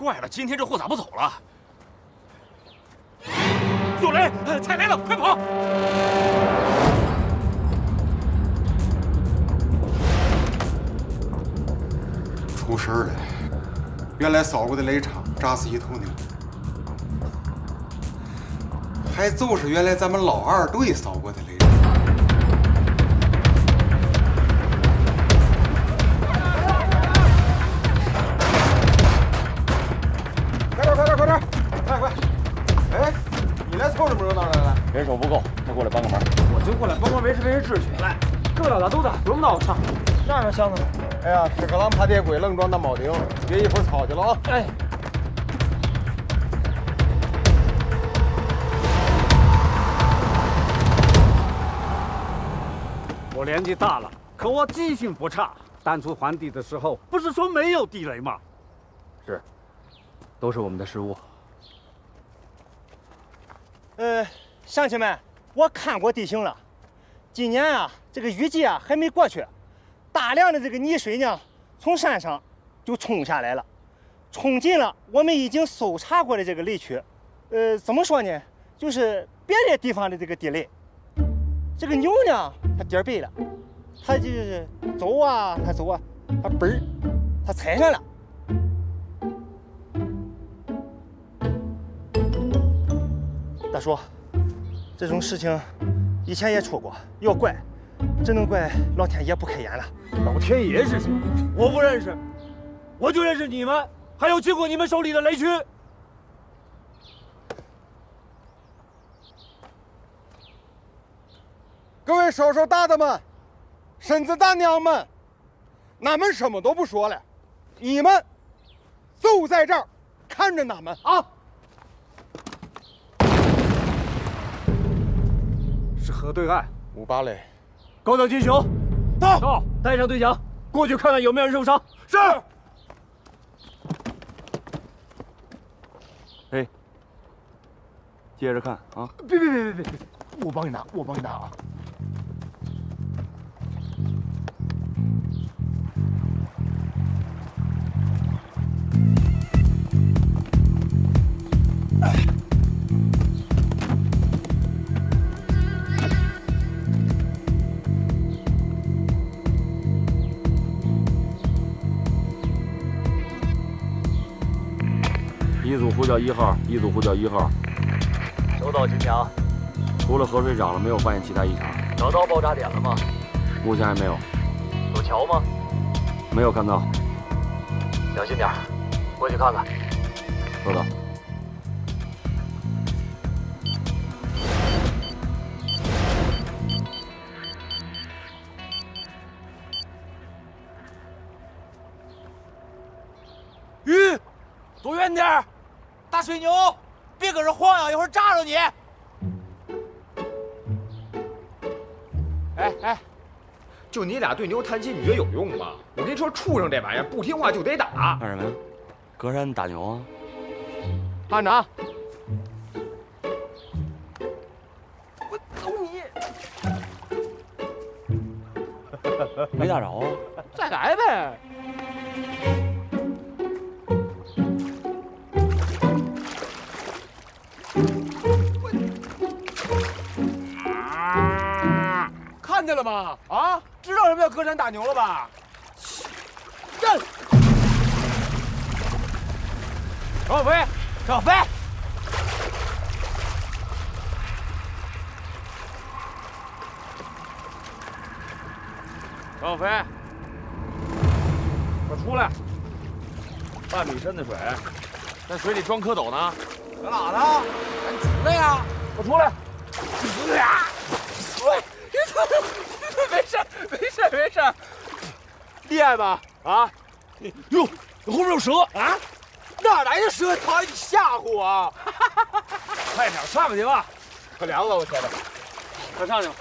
怪了，今天这货咋不走了？有雷，菜来了，快跑！出事了！原来扫过的雷场炸死一头牛，还就是原来咱们老二队扫过的雷秩序。来，各位老大都在，轮不到我上。让让箱子呢？哎呀，屎壳郎爬铁轨，愣撞大铆钉，别一会儿吵去了啊！哎，我年纪大了，可我记性不差。当初还地的时候，不是说没有地雷吗？是，都是我们的失误。呃，乡亲们，我看过地形了。今年啊，这个雨季啊还没过去，大量的这个泥水呢，从山上就冲下来了，冲进了我们已经搜查过的这个雷区。呃，怎么说呢？就是别的地方的这个地雷。这个牛呢，它点儿背了，它就是走啊，它走啊，它嘣儿，它踩上了。大叔，这种事情以前也出过，要怪，只能怪老天爷不开眼了。老天爷是谁？我不认识，我就认识你们，还有经过你们手里的雷区。各位叔叔大大们、婶子大娘们，俺们什么都不说了，你们就在这儿看着俺们啊！是河对岸，五八垒，高等金雄，到。到，带上队长，过去看看有没有人受伤。是。哎，接着看啊！别别别别别别，我帮你拿，我帮你拿啊！一号，一组呼叫一号。收到，金强。除了河水涨了，没有发现其他异常。找到爆炸点了吗？目前还没有。有桥吗？没有看到。小心点，过去看看。收到。俩对牛弹琴，你觉得有用吗？我跟你说，畜生这玩意儿不听话就得打。干什么呀？隔山打牛啊！按着啊，我走你！没打着啊！知道什么叫隔山打牛了吧？站！陈小飞，陈小飞，陈小飞，快出来！半米深的水，在水里装蝌蚪呢。搁哪呢？赶紧的呀！快出来！呀！喂，没事，没事，没事。厉害吧？啊！哟，后面有蛇啊！哪来的蛇？他你吓唬我！快点上去吧！可凉了，我天哪！快上去吧！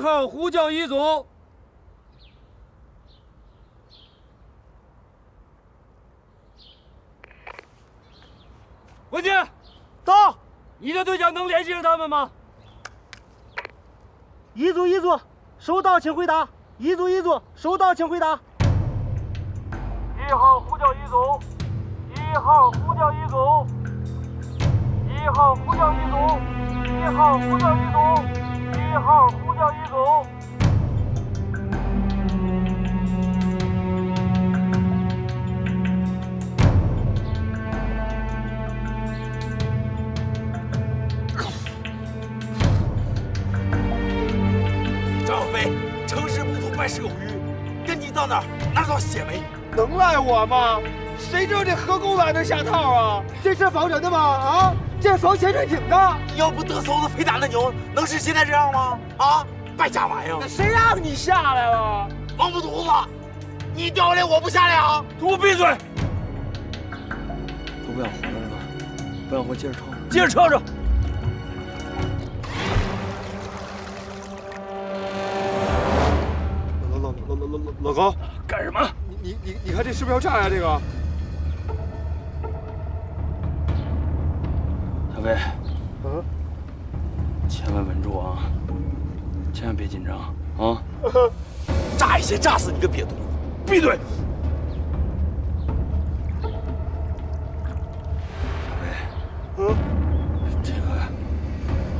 号呼叫一组。文杰，到，你的队长能联系上他们吗？一组一组，收到，请回答。一组一组，收到，请回答。一号呼叫一组，一号呼叫一组，一号呼叫一组，一号呼叫一组，一号呼叫一组。张小飞，成事不足败事有余，跟你到哪儿哪儿都血霉。能赖我吗？谁知道这河沟哪能下套啊？这是防人的吗？啊，这是防潜水艇的。要不得嗖子飞打那牛，能是现在这样吗？啊，败家玩意儿！那谁让你下来了？王八犊子，你掉下来我不下来啊！给我闭嘴！都不想活了是吧？不想活，接着抽。接着撤着。老老老老老老高，干什么？你你你你看这是不是要炸呀？这个。小飞，嗯，千万稳住啊！千万别紧张啊！炸一些炸死你个瘪犊子！闭嘴！小飞，嗯，这个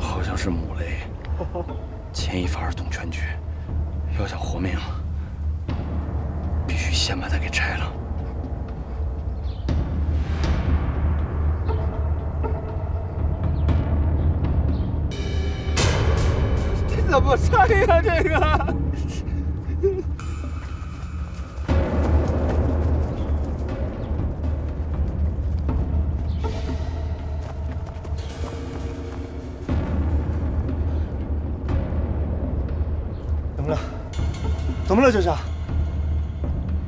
好像是母雷，牵一发而动全局。要想活命，必须先把它给拆了。怎么拆呀？这个。怎么了？怎么了？这是？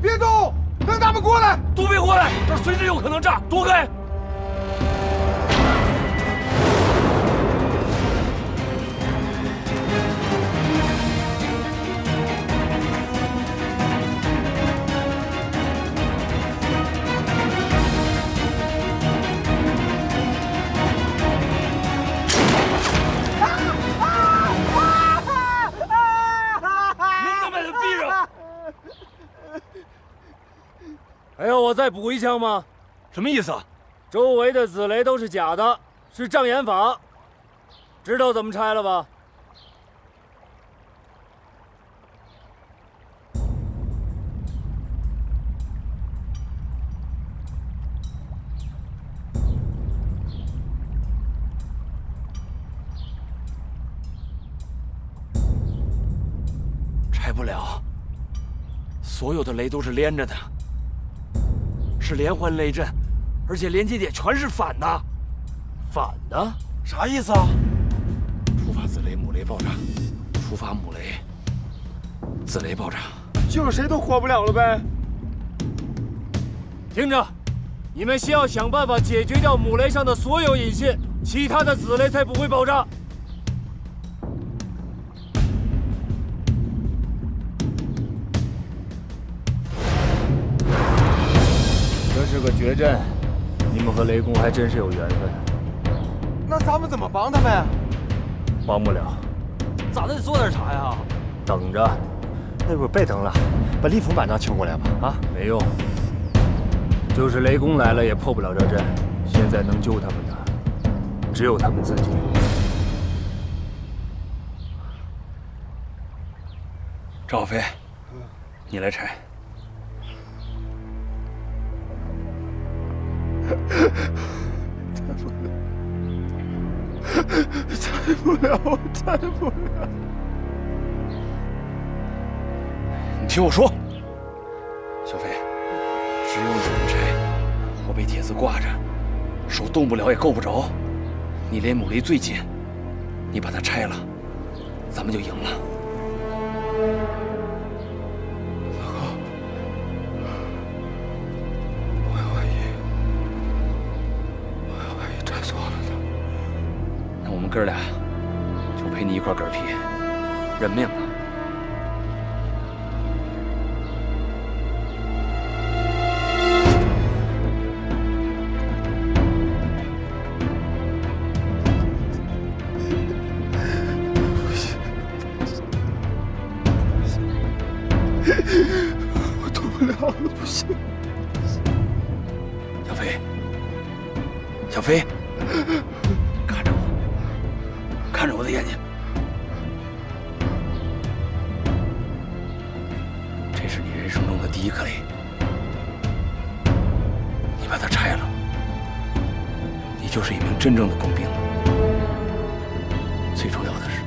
别动！让他们过来！都别过来，这儿随时有可能炸，躲开！还要我再补一枪吗？什么意思啊？周围的子雷都是假的，是障眼法。知道怎么拆了吧？拆不了，所有的雷都是连着的，是连环雷阵，而且连接点全是反的。反的？啥意思啊？触发子雷，母雷爆炸；触发母雷，子雷爆炸。就是谁都活不了了呗。听着，你们先要想办法解决掉母雷上的所有引信，其他的子雷才不会爆炸。和雷公还真是有缘分。那咱们怎么帮他们呀？帮不了，咋的得做点啥呀？等着，那不别等了，把李峰班长请过来吧。啊，没用。就是雷公来了也破不了这阵。现在能救他们的，只有他们自己。赵小飞，你来拆。了，拆不了。你听我说，小飞，只有你能拆。我被铁丝挂着，手动不了也够不着，你离母离最近，你把它拆了，咱们就赢了。我要万一，我要万一拆错了呢？那我们哥俩块嗝皮，认命了。我动不了了，不行！小飞，小飞，看着我，看着我的眼睛，伊克里，你把它拆了，你就是一名真正的工兵。最重要的是，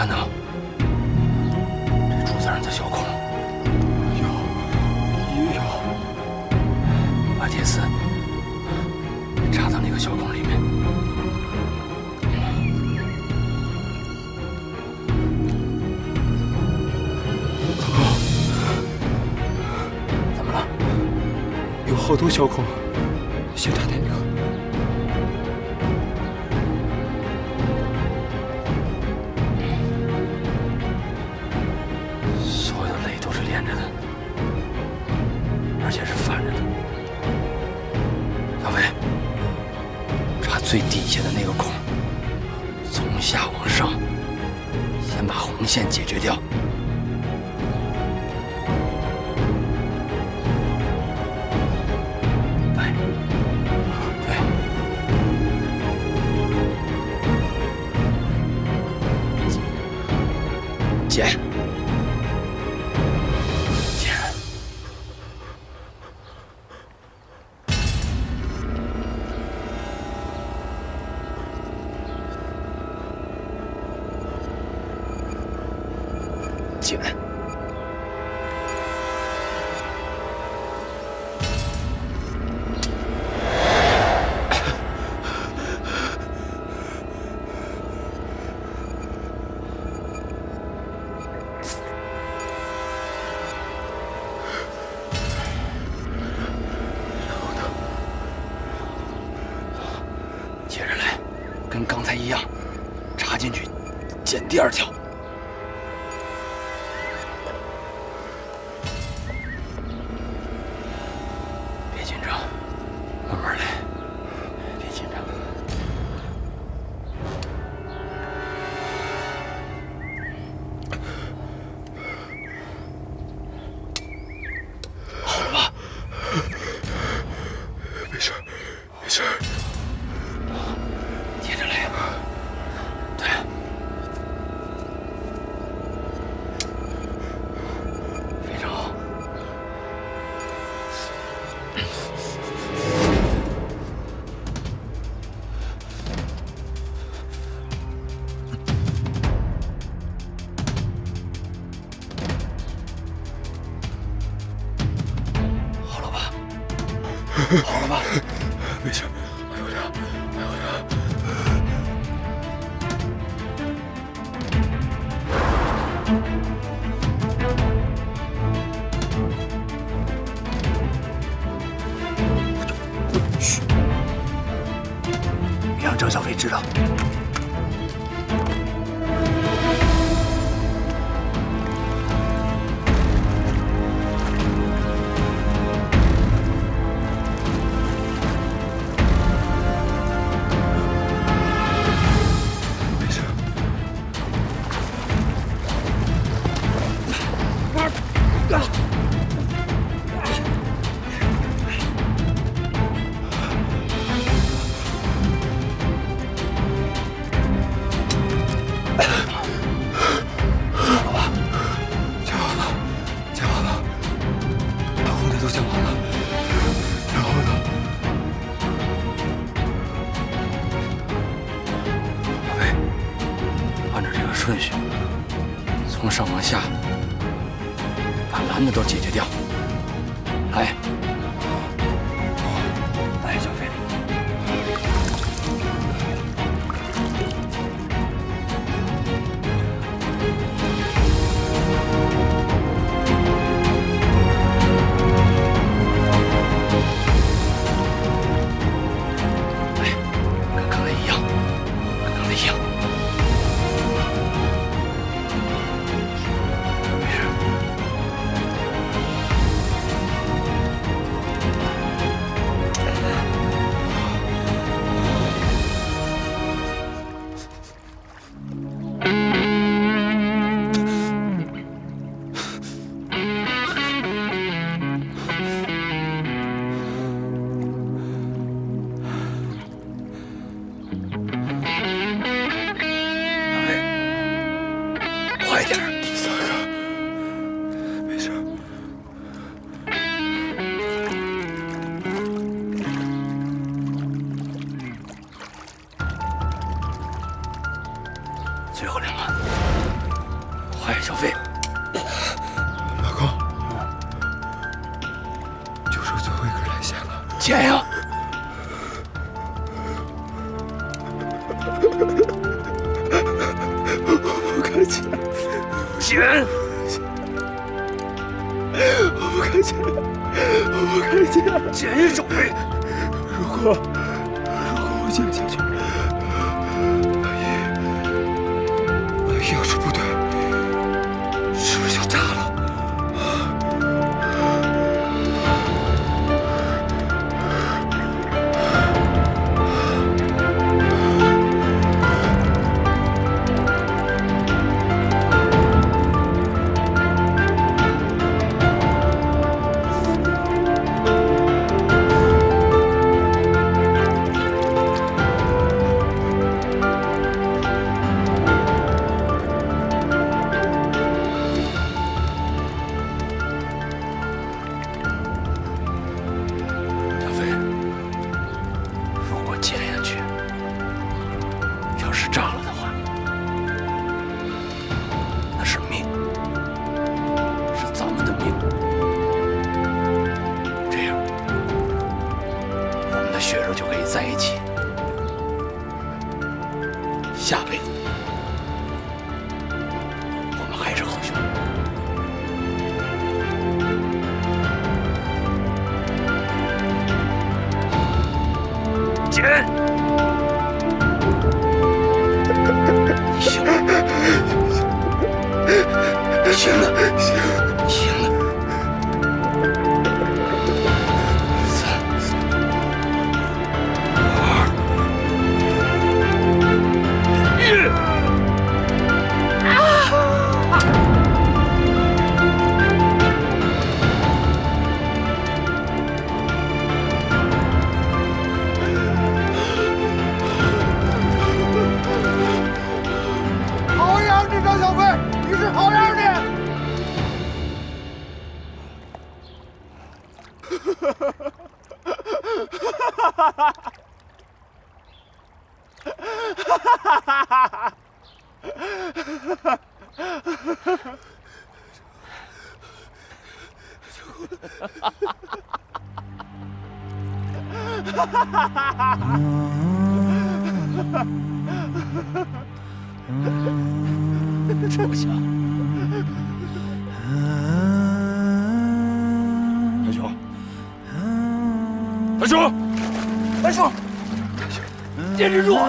看到这柱子上的小孔？有也，有。把铁丝插到那个小孔里面。怎么了？有好多小孔，先插点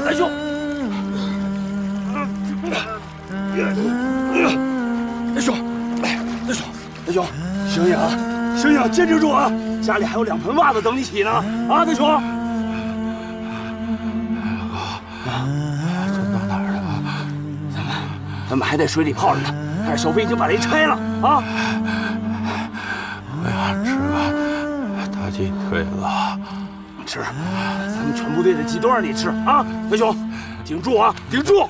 大兄！大兄，大兄，大兄，醒醒啊，醒醒，坚持住啊！家里还有两盆袜子等你洗呢，啊，大兄！咱们还在水里泡着呢，但是小飞已经把雷拆了啊！我想吃个大鸡腿子。吃，咱们全部队的鸡都让你吃啊！大兄，顶住啊，顶住！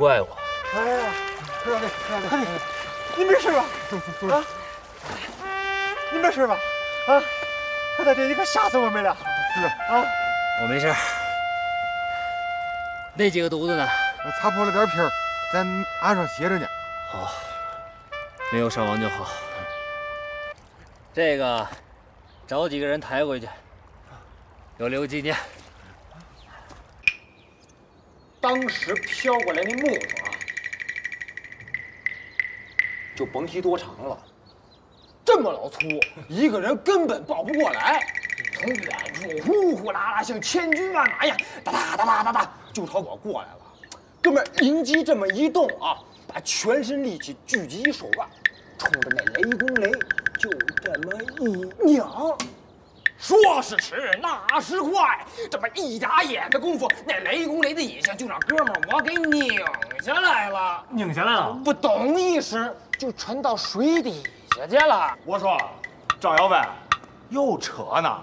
怪我。哎呀，何大队，何大队，你没事吧？啊，你没事吧？啊，我大队，你可吓死我们了！是啊，我没事。那几个犊子呢？擦破了点皮儿，在岸上歇着呢。好，没有伤亡就好。这个，找几个人抬回去，有留纪念。当时飘过来那木头啊，就甭提多长了，这么老粗，一个人根本抱不过来。从远处呼呼啦啦，像千军万马一样，哒哒哒哒哒哒，就朝我过来了。哥们儿灵机这么一动啊，把全身力气聚集一手腕，冲着那雷公雷就这么一拧，说是迟，那是快，这么一眨眼的功夫，那雷公雷的影像就让哥们儿我给拧下来了，拧下来了。不懂一时就沉到水底下去了。我说，张小文，又扯呢。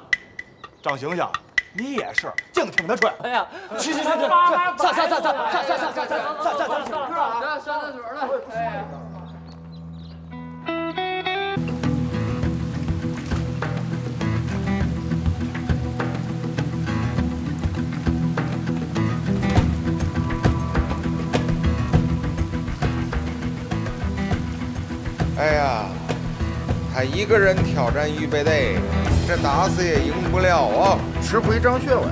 张醒醒，你也是净听他吹。哎呀，去去去去，上上上上上上上上上上上上上。上上厕所了，哎。哎呀，他一个人挑战预备队，这打死也赢不了啊！吃亏张学问，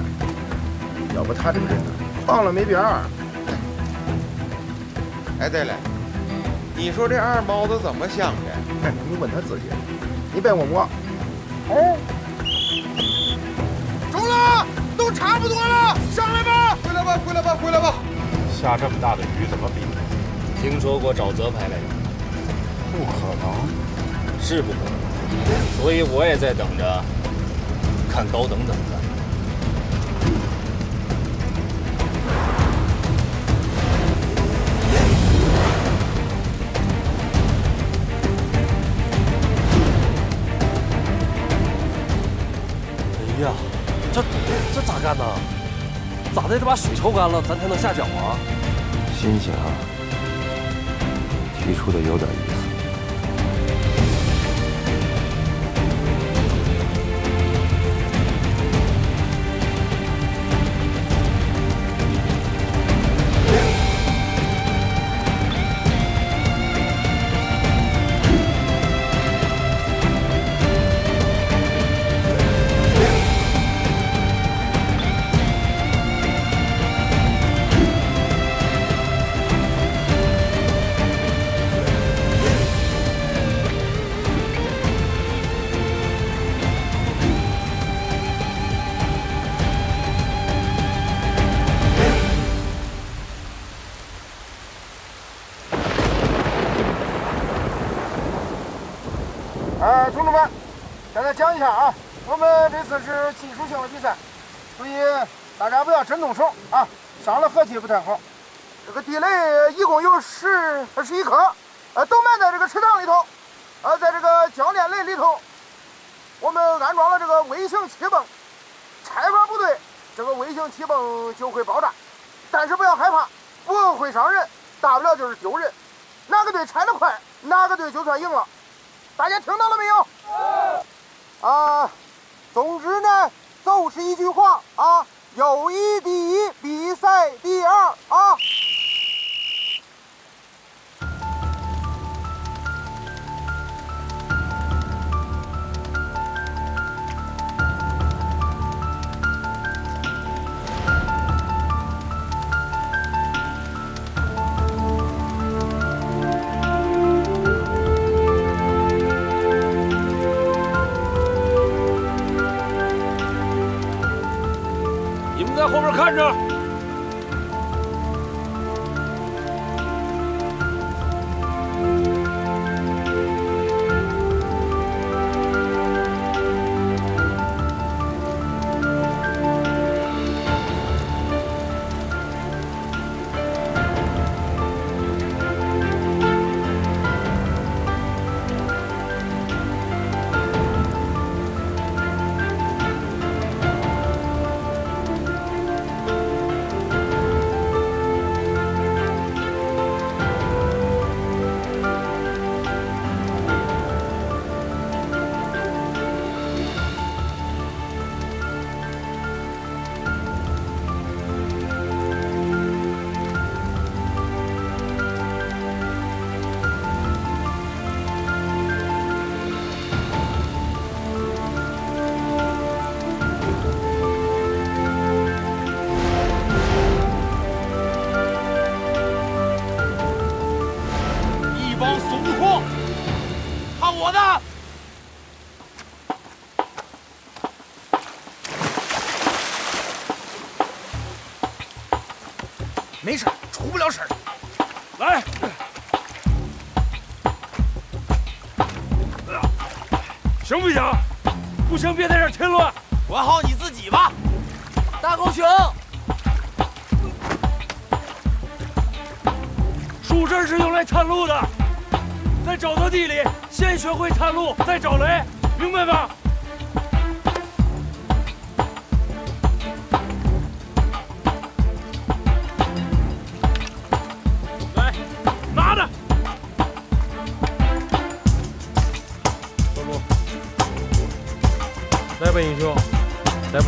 要不他这个人呢，放了没边儿。哎，对了，你说这二毛子怎么想的？你问他自己，你别问我。哦，中了，都差不多了，上来吧！回来吧，回来吧，回来吧！下这么大的雨怎么比？听说过沼泽派来着？不可能，是不可能，所以我也在等着，看高等怎么办。哎呀，这这咋干呢？咋的？这把水抽干了，咱才能下脚啊？心想，提出的有点意十十一颗，呃，都埋在这个池塘里头，呃，在这个铰链雷里头，我们安装了这个微型气泵，拆法不对，这个微型气泵就会爆炸。但是不要害怕，不会伤人，大不了就是丢人。哪个队拆得快，哪个队就算赢了。大家听到了没有？啊，总之呢，就是一句话啊，友谊第一，比赛第二啊。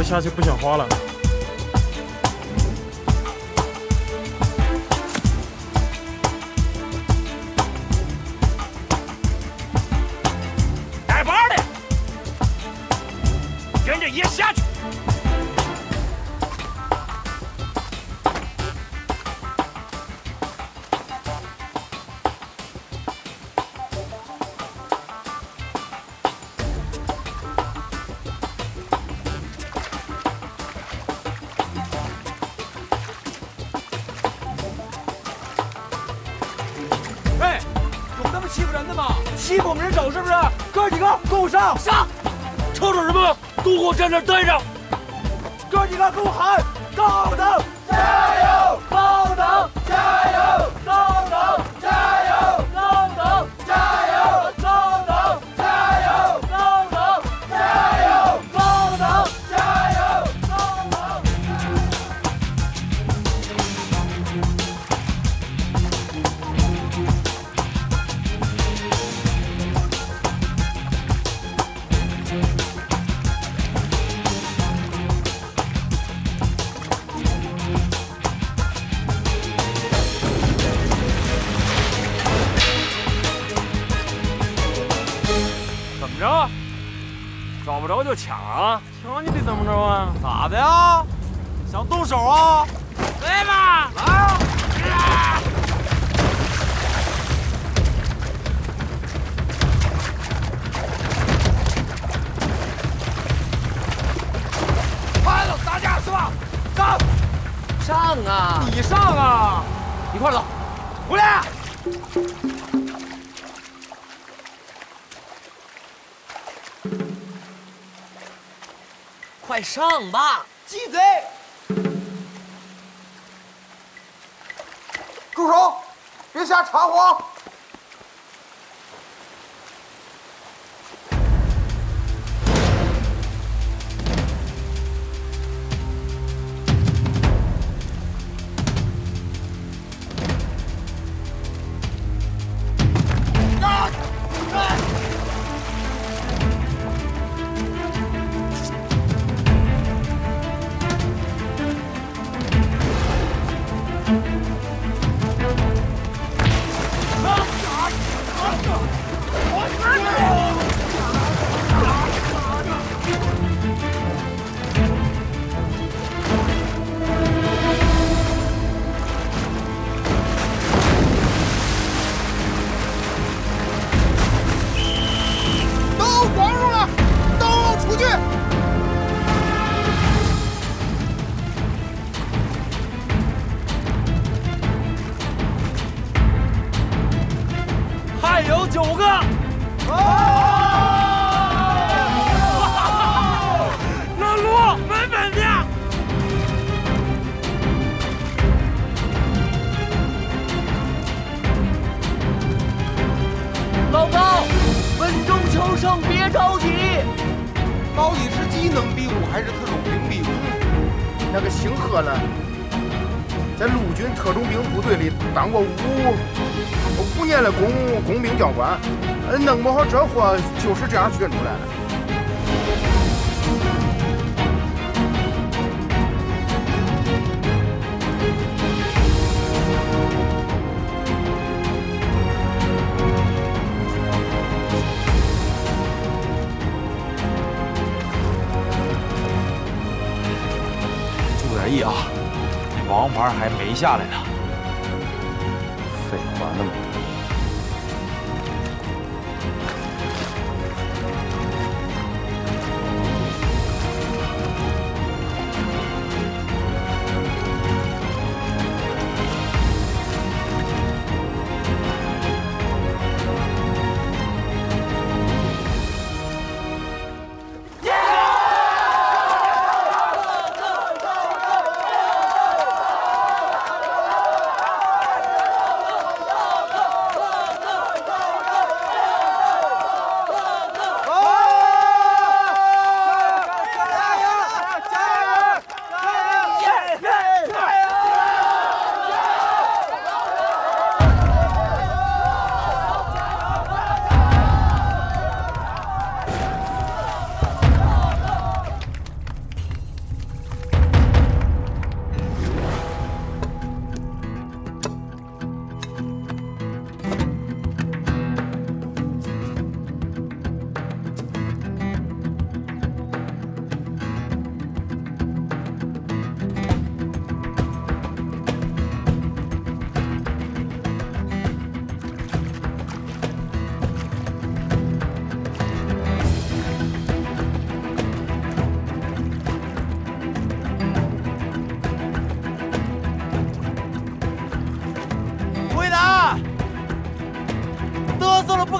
下去不想花了。你敢跟我喊：高等加油！的呀？想动手啊？快上吧！九个。老卢，稳稳的。老高，稳中求胜，别着急。到底是技能比武还是特种兵比武？那个姓贺的，在陆军特种兵部队里当过五五年的工工兵教官，呃弄不好这货就是这样训出来的。花还没下来呢。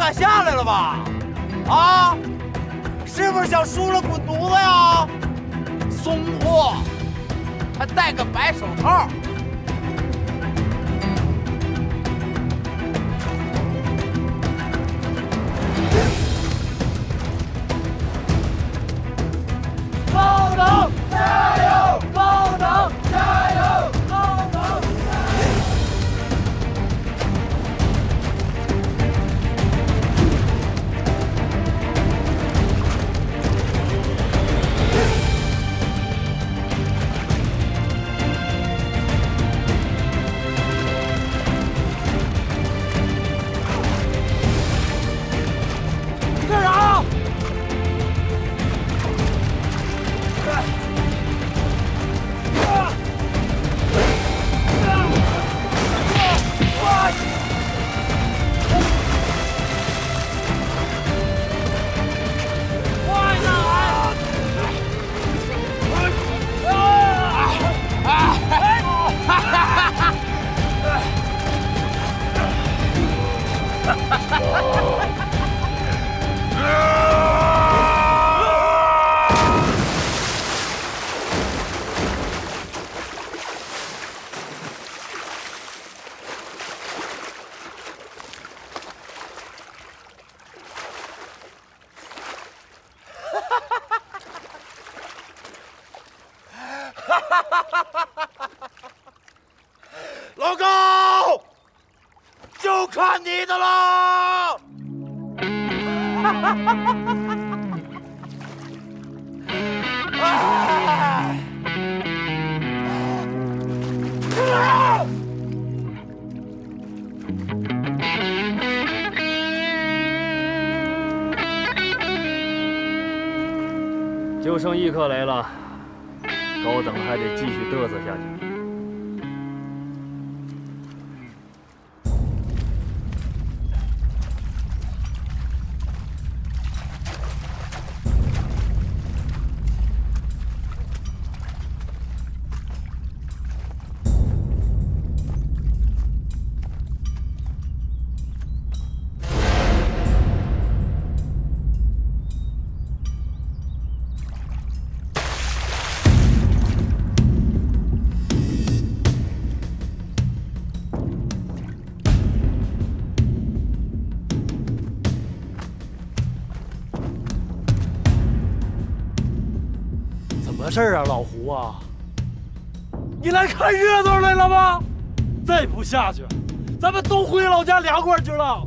快下来了吧？啊？是不是想输了滚犊子呀？怂货，还戴个白手套。事啊，老胡啊？你来看热闹来了吗？再不下去，咱们都回老家凉快去了。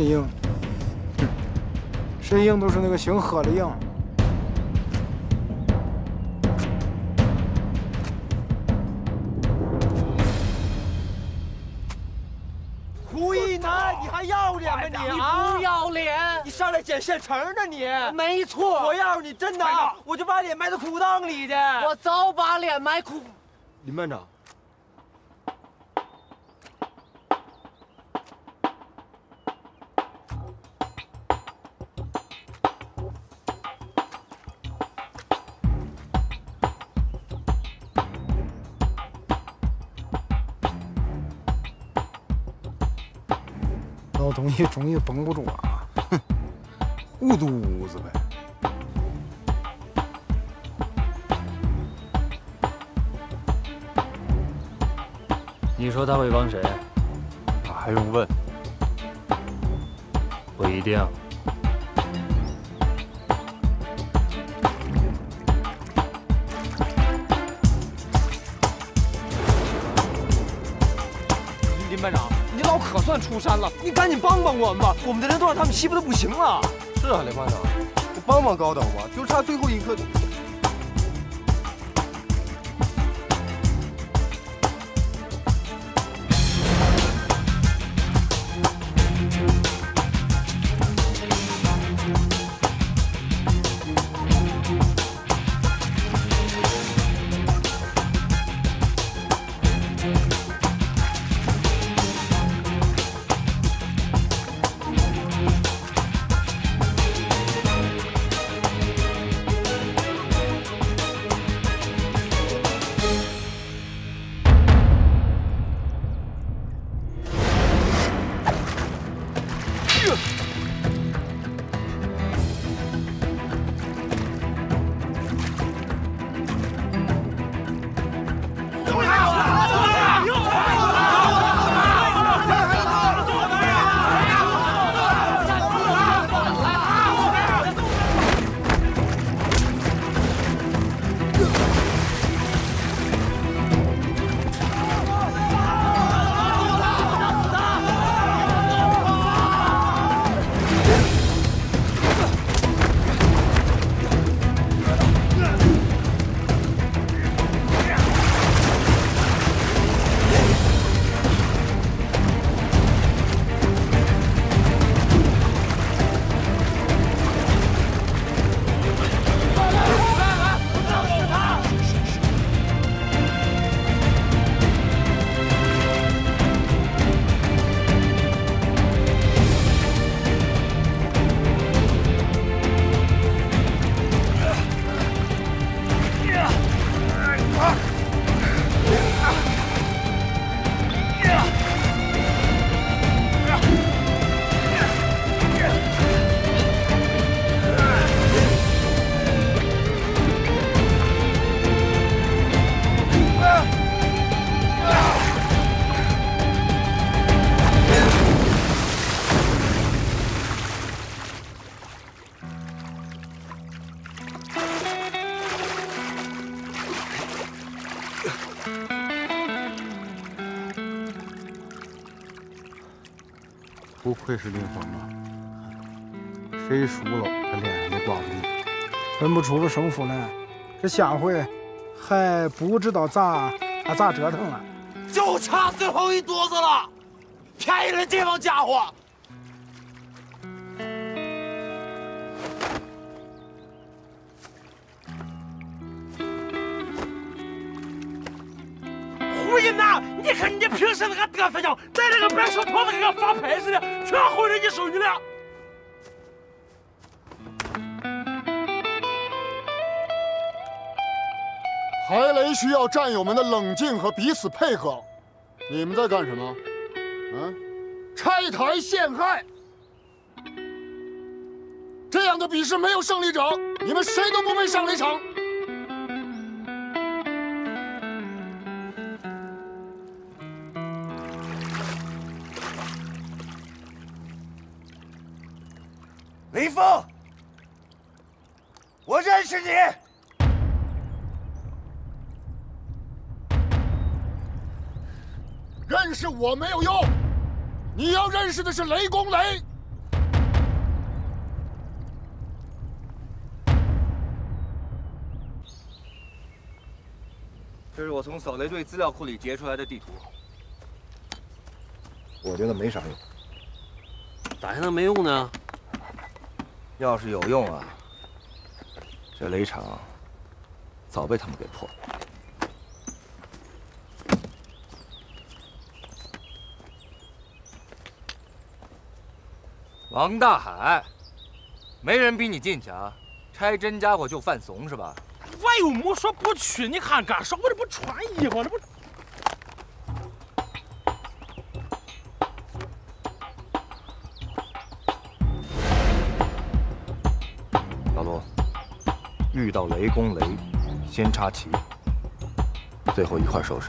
谁赢？哼谁赢都是那个姓贺的赢。胡一楠，你还要脸吗你啊？你不要脸！你上来捡现成的你？没错我要是你真的，我就把脸埋到裤裆里去。我早把脸埋裤。林班长，终于绷不住了，哼，糊犊子呗。你说他会帮谁？那还用问？不一定。算出山了，你赶紧帮帮我们吧，我们的人都让他们欺负的不行了。是啊，雷班长，你帮帮高导吧，就差最后一刻。是林峰啊！谁输了，他脸上都挂不住。分不出个胜负来，这下回还不知道咋还咋折腾了。就差最后一垛子了，便宜了这帮家伙。胡一楠，你看你平时那个嘚瑟样，在那个白手套子跟个发牌似的，全毁人家手里了。排雷需要战友们的冷静和彼此配合。你们在干什么？嗯，拆台陷害。这样的比试没有胜利者，你们谁都不配上雷场。雷峰，我认识你。认识我没有用，你要认识的是雷公雷。这是我从扫雷队资料库里截出来的地图。我觉得没啥用。咋还能没用呢？要是有用啊，这雷场早被他们给破了。王大海，没人逼你进去啊？拆真家伙就犯怂是吧？我又没说不去，你看干啥？我这不穿衣服，这不。遇到雷公雷，先插旗，最后一块收拾。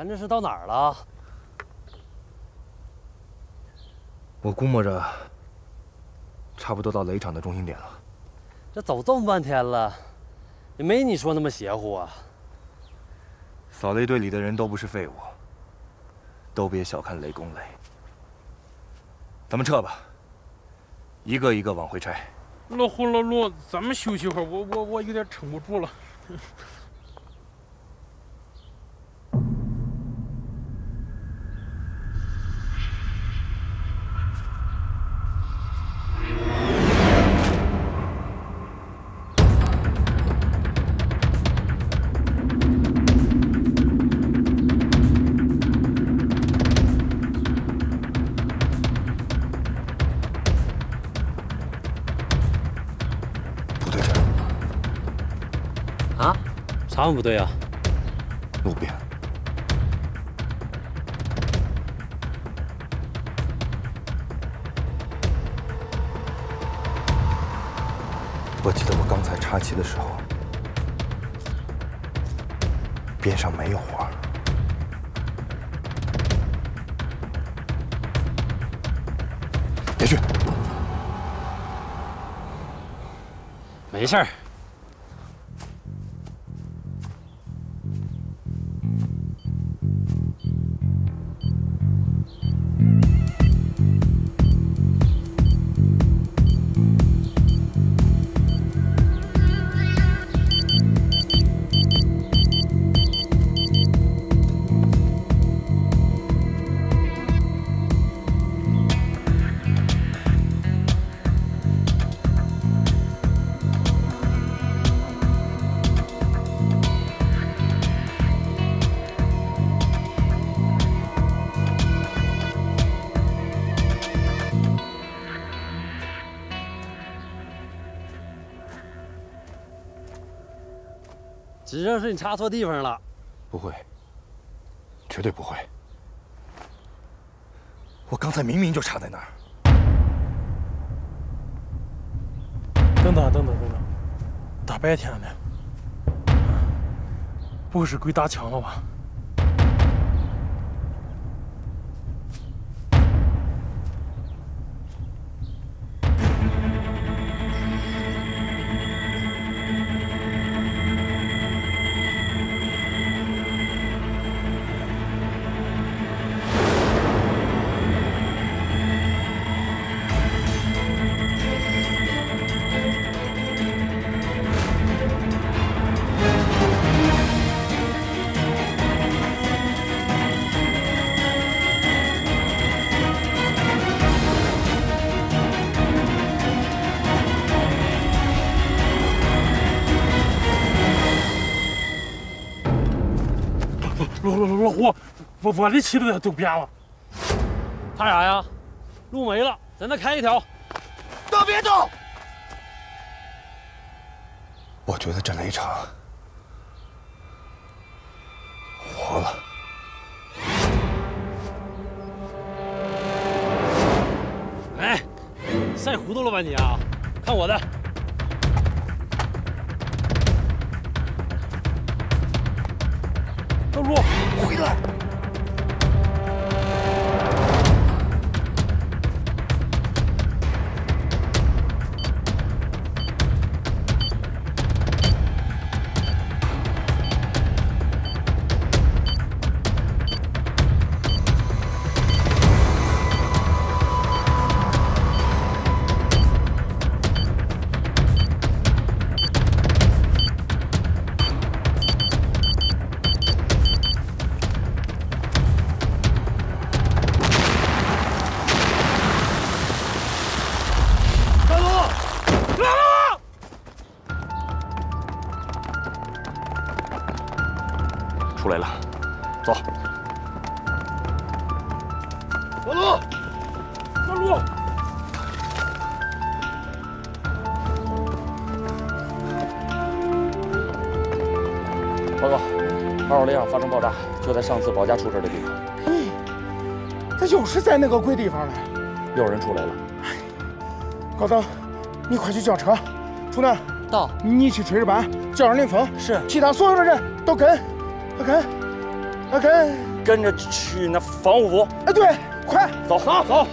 咱这是到哪儿了？我估摸着，差不多到雷场的中心点了。这走这么半天了，也没你说那么邪乎啊！扫雷队里的人都不是废物，都别小看雷公雷。咱们撤吧，一个一个往回拆。老胡老陆，咱们休息会儿，我我我有点撑不住了。啥不对啊？路边。我记得我刚才插旗的时候，边上没有花。别去，没事儿。只能是你插错地方了。不会，绝对不会。我刚才明明就插在那儿。等等等等等等，大白天的，不会是鬼打墙了吧？我我的旗子都变了。怕啥呀？路没了，咱再开一条。都别动！我觉得这雷场活了。哎，晒糊涂了吧你啊？看我的！老陆，回来！走。老陆，老陆，报告，二号雷场发生爆炸，就在上次保家出事的地方。他又是在那个鬼地方了。又有人出来了。高登，你快去叫车。楚南，到。你去炊事班叫上林峰。是。其他所有的人都跟，跟，跟。跟着去那防护服。哎，对，快走，走走。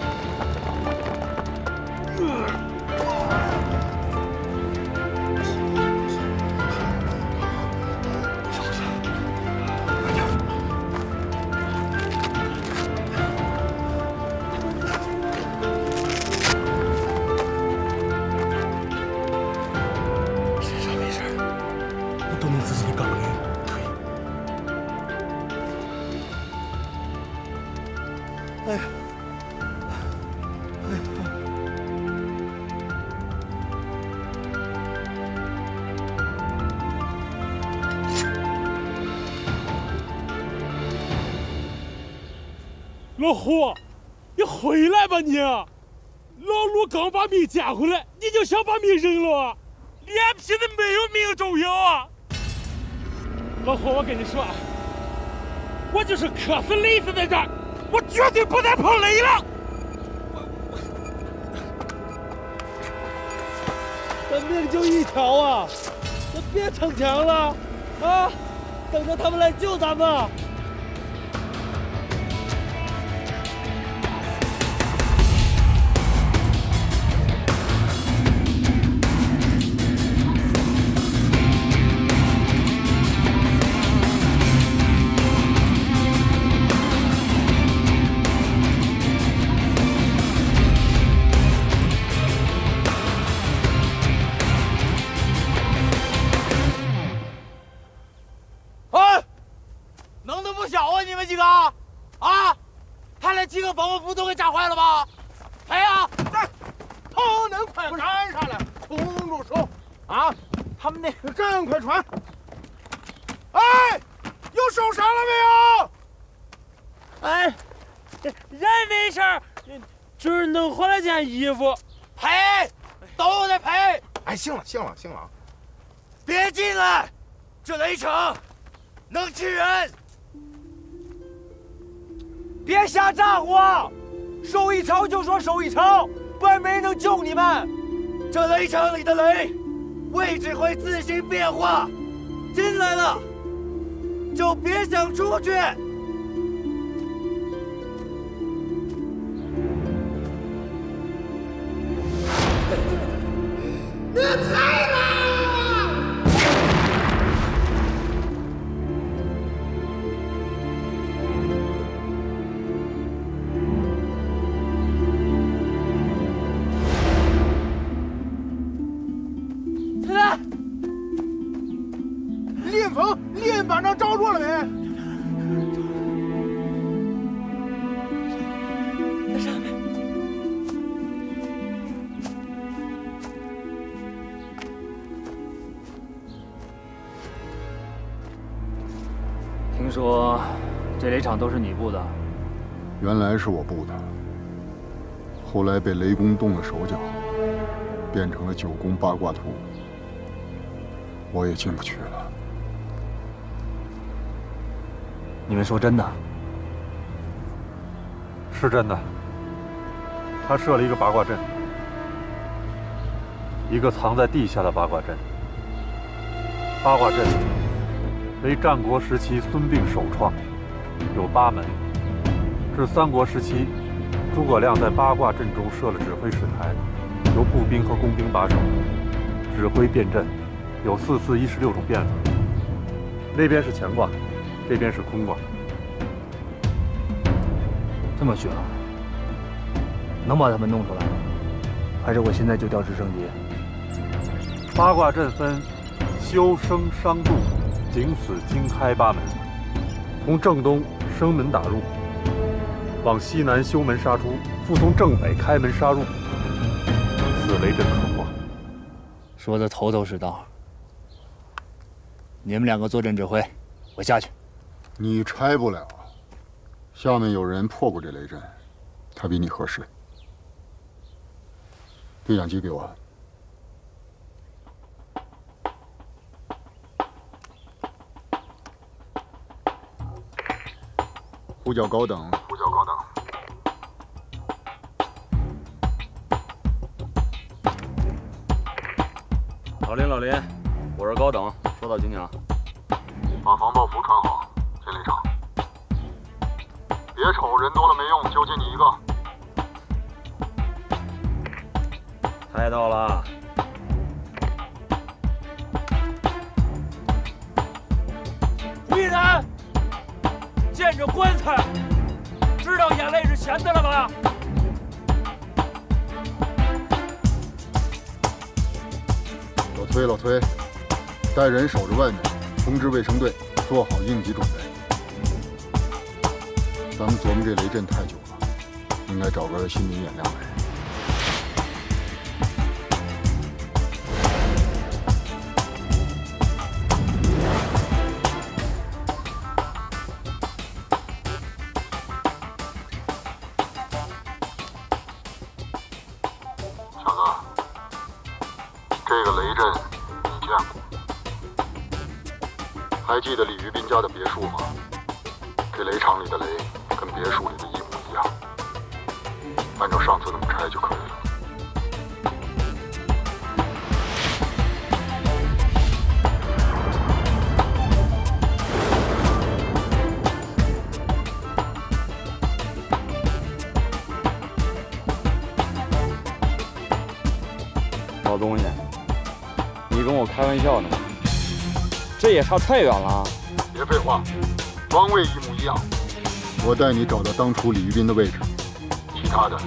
吧你！老陆刚把命捡回来，你就想把命扔了？脸皮子没有命重要啊！老胡，我跟你说，我就是渴死累死在这，我绝对不再碰雷了。咱命就一条啊！咱别逞强了，啊！等着他们来救咱们。都给炸坏了吧？赔啊！头能快赶上来，空住手！啊，他们那个赶快传！哎，有受伤了没有？哎，人没事儿，就是弄坏了件衣服，赔，都得赔！哎，行了行了行了，别进来，这雷城能吃人。别瞎咋呼，收一场就说收一场，不然没人能救你们。这雷城里的雷，位置会自行变化，进来了就别想出去。都是你布的，原来是我布的，后来被雷公动了手脚，变成了九宫八卦图，我也进不去了。你们说真的？是真的。他设了一个八卦阵，一个藏在地下的八卦阵。八卦阵为战国时期孙膑首创，有八门。至三国时期，诸葛亮在八卦阵中设了指挥使台，由步兵和工兵把守，指挥变阵，有四四一十六种变法。那边是乾卦，这边是坤卦。这么绝，能把他们弄出来？还是我现在就调直升机？八卦阵分修生商杜景死经开八门，从正东生门打入，往西南修门杀出，复从正北开门杀入。此雷阵可破。说的头头是道。你们两个坐镇指挥，我下去。你拆不了，下面有人破过这雷阵，他比你合适。对讲机给我。呼叫高等。呼叫高等。老林，老林，我是高等，收到，警长。把防爆服穿好，进雷场。别瞅人多了没用，就接你一个。猜到了。魏然，看着棺材，知道眼泪是咸的了吧？老崔，老崔，带人守着外面，通知卫生队，做好应急准备。咱们琢磨这雷震太久了，应该找个心明眼亮的人。东西。你跟我开玩笑呢这也差太远了别废话方位一模一样。我带你找到当初李玉斌的位置。其他的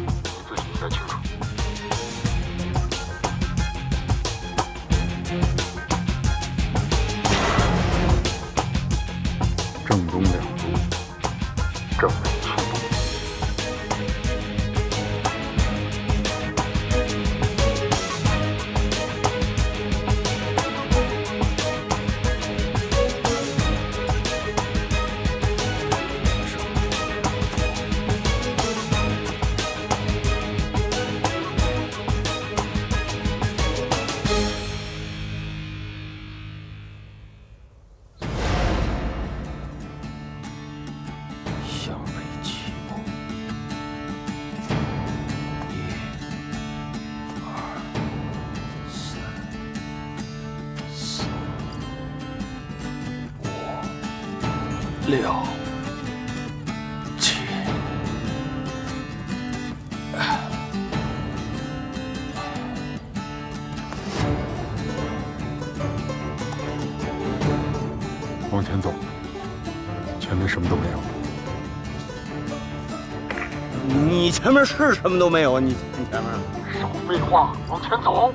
前面是什么都没有，你你前面少废话，往前走。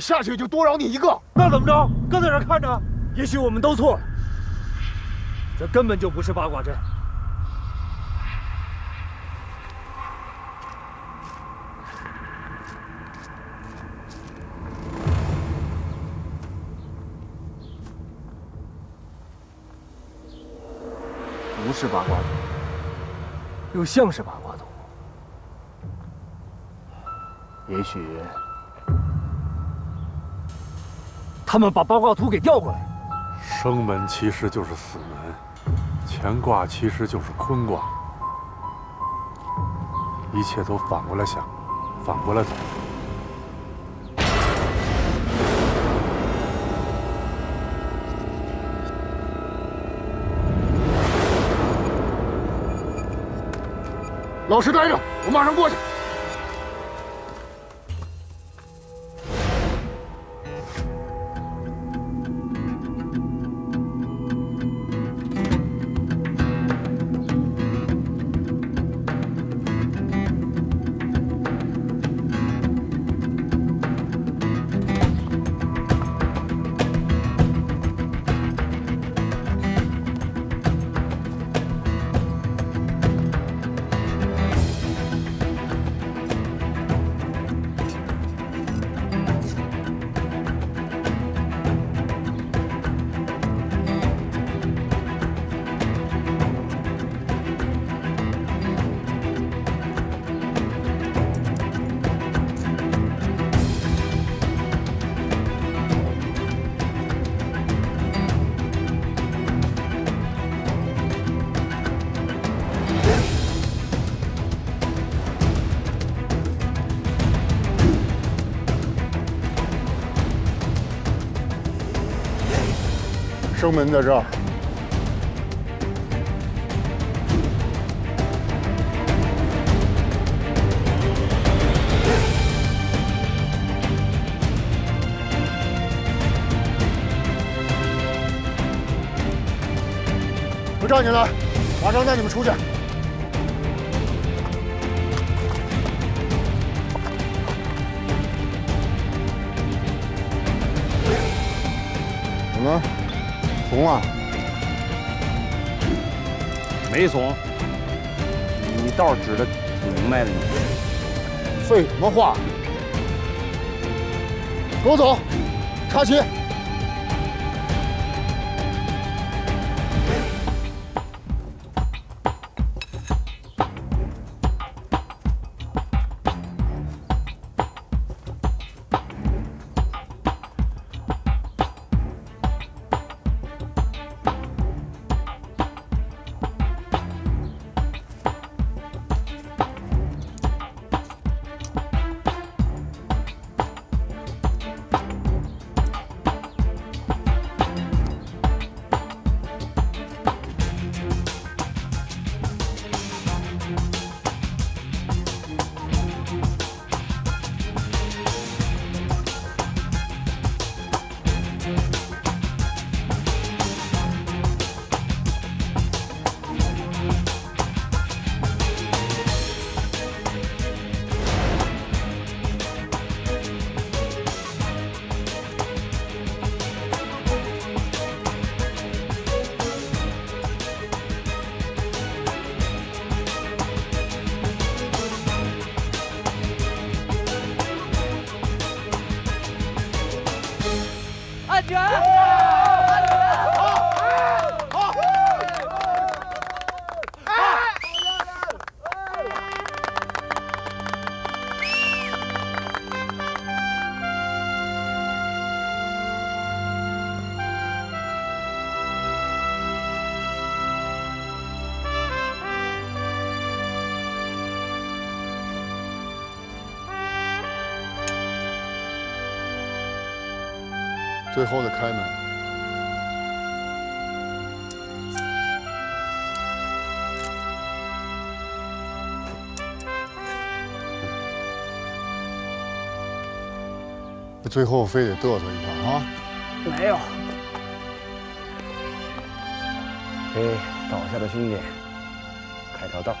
你下去就多饶你一个。那怎么着？跟在这看着？也许我们都错了，这根本就不是八卦阵。不是八卦洞，又像是八卦洞。也许他们把八卦图给调过来。生门其实就是死门，乾卦其实就是坤卦，一切都反过来想，反过来走。老实待着，我马上过去。生门在这儿。我站起来，马上带你们出去。没怂，你倒是指的挺明白的你。废什么话！跟我走，插旗。最后非得嘚瑟一下啊？没有，给倒下的兄弟开条道。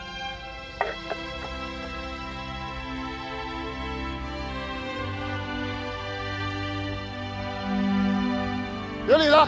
别理他，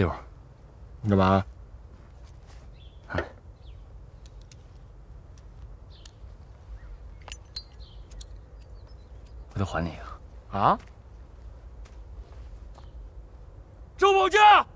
六，你干嘛？我得还你一个啊！周保家。